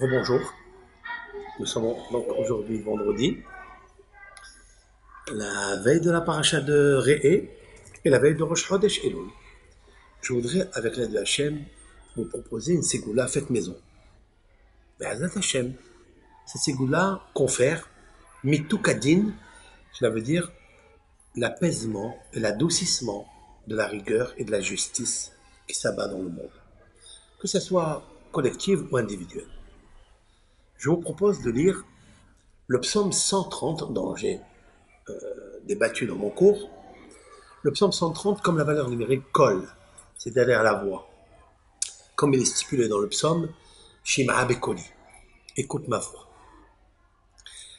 Bonjour. Nous sommes donc aujourd'hui vendredi, la veille de la paracha de Réé et la veille de Rosh Chodesh Elul. Je voudrais, avec l'aide de Hachem, vous proposer une ségoula faite maison. Be'ezat Hachem. Cette ségoula confère mitukadin, cela veut dire l'apaisement et l'adoucissement de la rigueur et de la justice qui s'abat dans le monde, que ce soit collective ou individuelle je vous propose de lire le psaume 130 dont j'ai euh, débattu dans mon cours. Le psaume 130 comme la valeur numérique colle, c'est-à-dire la voix. Comme il est stipulé dans le psaume, Shima Bekoli, écoute ma voix.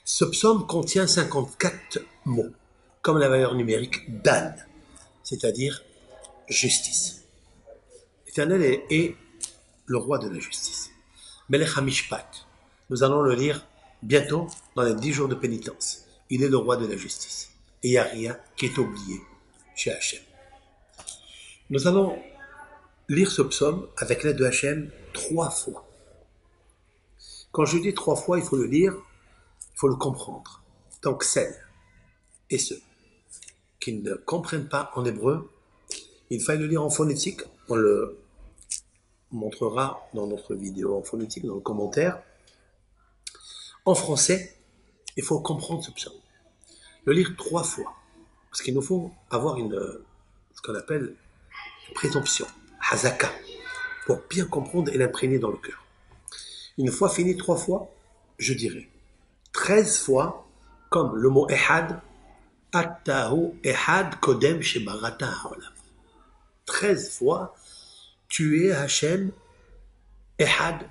Ce psaume contient 54 mots, comme la valeur numérique Dan, c'est-à-dire justice. L'Éternel est, est, le roi de la justice. Melech HaMishpat, nous allons le lire bientôt dans les dix jours de pénitence. Il est le roi de la justice. Et il n'y a rien qui est oublié chez Hachem. Nous allons lire ce psaume avec l'aide de Hachem trois fois. Quand je dis trois fois, il faut le lire, il faut le comprendre. Donc celles et ceux qui ne comprennent pas en hébreu, il faut le lire en phonétique. On le montrera dans notre vidéo en phonétique, dans le commentaire. En français, il faut comprendre ce psaume. Le lire trois fois. Parce qu'il nous faut avoir une, ce qu'on appelle une présomption, hazaka, pour bien comprendre et l'imprégner dans le cœur. Une fois fini trois fois, je dirais treize fois, comme le mot ehad, attahu ehad kodem shebarata Treize fois, tu es Hachem, ehad,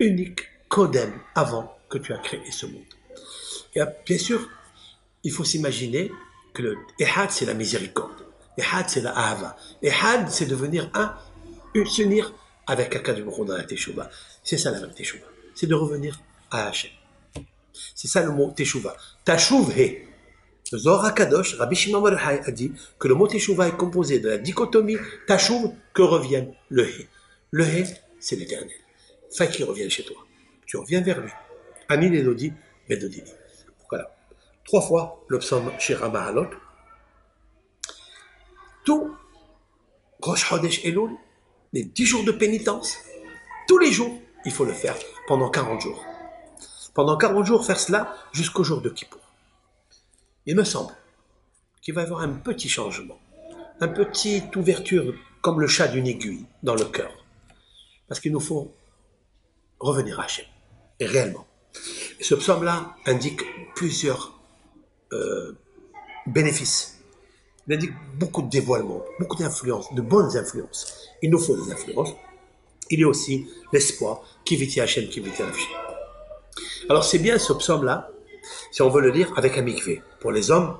unique, kodem, avant que tu as créé ce monde. Et bien sûr, il faut s'imaginer que le Ehad, c'est la miséricorde. Ehad, c'est la Ahava. Ehad, c'est devenir un, s'unir avec Akadosh dans la Teshuvah. C'est ça la vraie Teshuvah. C'est de revenir à Hachem. C'est ça le mot Teshuvah. Tashuv he. Le Zohar Kadosh, Rabbi Shimon a dit que le mot Teshuvah est composé de la dichotomie Tashuv que revienne le he. Le he, c'est l'éternel. Fait qu'il revienne chez toi. Tu reviens vers lui. Anil Elodie Medodini. Voilà. Trois fois le psaume chez Ramahalot. Tout Rosh Chodesh Elul, les dix jours de pénitence, tous les jours, il faut le faire pendant 40 jours. Pendant 40 jours, faire cela jusqu'au jour de Kippour. Il me semble qu'il va y avoir un petit changement, un petite ouverture comme le chat d'une aiguille dans le cœur. Parce qu'il nous faut revenir à Hachem. Réellement. Ce psaume-là indique plusieurs euh, bénéfices. Il indique beaucoup de dévoilement, beaucoup d'influences, de bonnes influences. Il nous faut des influences. Il y a aussi l'espoir qui vit Hachem, qui vit Alors c'est bien ce psaume-là, si on veut le lire avec un mikvé, pour les hommes.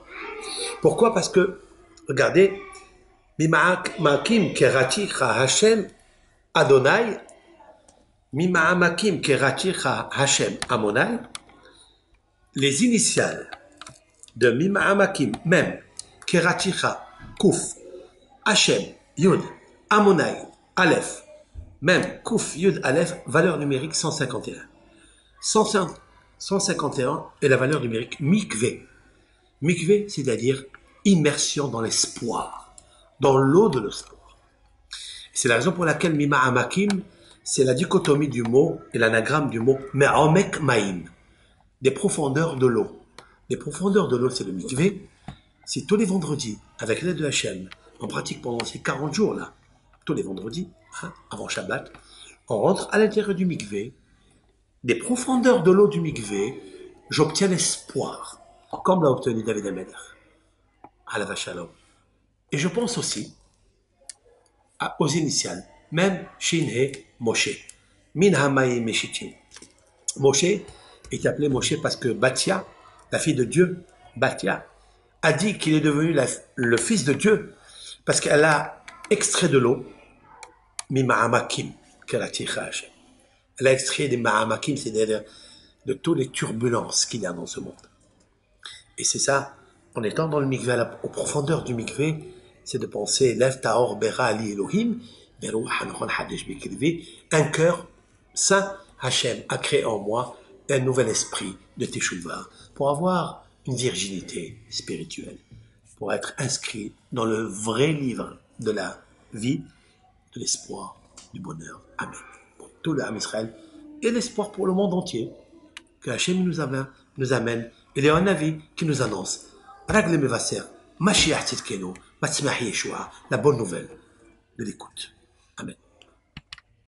Pourquoi? Parce que, regardez, Mima'akim kerati Hashem Adonai Mima'amakim keraticha Hashem Amonai, les initiales de Mima'amakim, même keraticha Kuf Hashem Yud Amonai Aleph, même Kuf Yud Aleph, valeur numérique 151. 151 est la valeur numérique Mikve. Mikve, c'est-à-dire immersion dans l'espoir, dans l'eau de l'espoir. C'est la raison pour laquelle Mima'amakim c'est la dichotomie du mot et l'anagramme du mot Me'omek Ma'im, des profondeurs de l'eau. Les profondeurs de l'eau, c'est le mikvé. Si tous les vendredis, avec l'aide de Hachem, on pratique pendant ces 40 jours-là, tous les vendredis, hein, avant Shabbat, on rentre à l'intérieur du mikvé, des profondeurs de l'eau du mikvé, j'obtiens l'espoir, comme l'a obtenu David Ameller, à la Vachalom. Et je pense aussi aux initiales même Shinhe Moshe. Min Meshitim. Moshe est appelé Moshe parce que Batia, la fille de Dieu, Batia, a dit qu'il est devenu le fils de Dieu parce qu'elle a extrait de l'eau, Mima'amakim, qu'elle a Elle a extrait des Ma'amakim, c'est-à-dire de toutes les turbulences qu'il y a dans ce monde. Et c'est ça, en étant dans le mikveh, aux profondeurs du mikveh, c'est de penser, Lev Bera Ali Elohim, un cœur saint, Hachem a créé en moi un nouvel esprit de Teshuvah pour avoir une virginité spirituelle, pour être inscrit dans le vrai livre de la vie, de l'espoir, du bonheur. Amen. Pour tout le Ham Israël et l'espoir pour le monde entier que Hachem nous amène, nous amène. Il y a un avis qui nous annonce Ragle Mevaser, Mashiach Tzidkenu, Matzmah Yeshua, la bonne nouvelle de l'écoute.